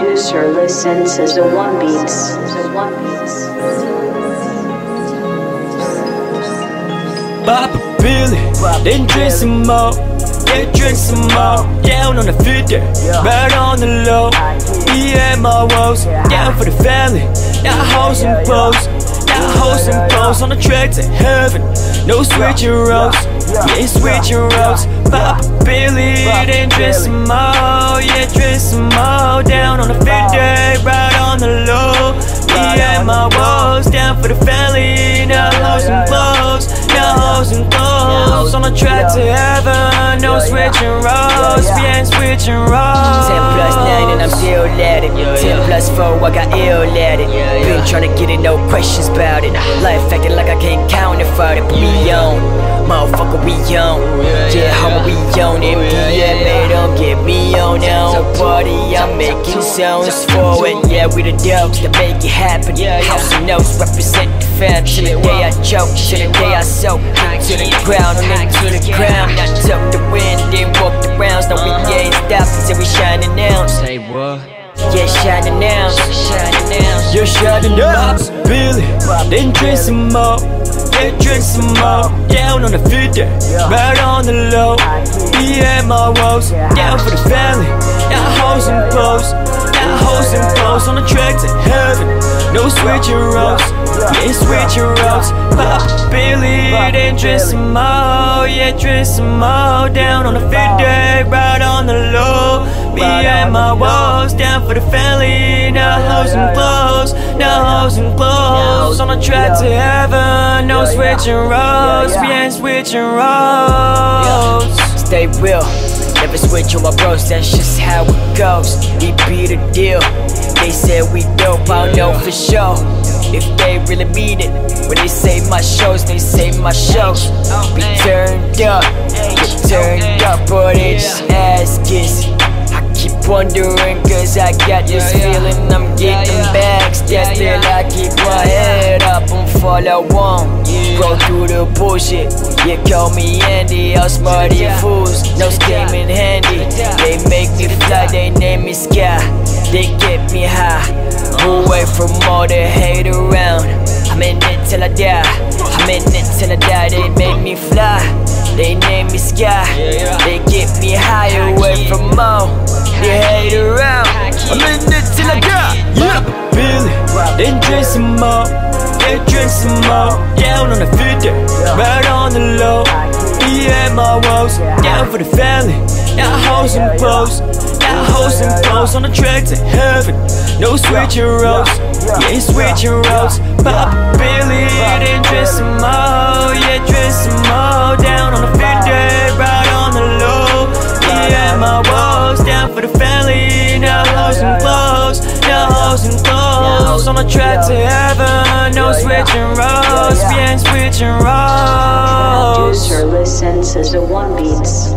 User listens as the one beats. Papa Billy, then drink some more. Yeah, drink some more. Down on the feet there, right on the low. My woes, down for the family. Now hoes and pose, now hoes and pose on the track to heaven. No switching roads, ain't switching roads. Papa Billy, then drink some more. Yeah, drink some more. Down on the feet there, right on the low. Me and my woes, down for the family. Clothes. On the track to heaven, no switching roads, we ain't switching roads. 10 plus 9 and I'm still at it 10 plus 4, I got ill at it. Been tryna get it, no questions about it. Life acting like I can't count it it. But we on, motherfucker we on Yeah, homie we on don't get me on now Party, I'm making sounds for it Yeah, we the dogs that make it happen. House and notes represent the fam. Till the day I choke, till the day I soak To the ground, I'm into the ground. I took the wind, then walk the rounds. Now we ain't stopping till we shining out Say what? Yeah, shining out, shining out You're shining up, Billy. Then drink some more. Yeah, drink some more. Down on the feet there, right on the low. Me and my woes, down for the family. Now hoes and clothes, now hoes and clothes on the track to heaven. No switching roads, ain't switching roads. Billy, then drink some more. Yeah, drink some more. Down on the feet there, right on the low. Me and my woes, down for the family. Now hoes and clothes, now hoes and clothes. On the track to heaven, no switching roads. We ain't switching roads. Stay real, never switch on my bros, that's just how it goes. We be the deal. They said we dope, I know for sure. If they really mean it, when they say my shows, they say my shows. We turned up, we turned up, but they just asking. I keep wondering, cause I got this feeling I'm getting back. Still, still, I keep my head up and follow on. Go through the bullshit. You call me Andy, all smarty fools. No scheming handy. They make me fly, they name me Sky. They get me high. Away from all the hate around. I'm in it till I die. I'm in it till I die. They make me fly. They name me Sky. They get me high away from all the hate around. I'm in it till I die. Yeah, Billy, then drink some more. Yeah, drink some more. Down on the feet there, right on the low. Me and my woes, down for the family. Now hoes and now hoes and clothes on the track to heaven. No switching roads, we ain't switching roads. Papa Billy, then drink some more. Yeah, drink some more. Down on the there, right on the low. And my woes, down for the family. Now hoes and clothes, now hoes and clothes on the track to heaven. No switching roads, we ain't switching roads. User listens as the one beats.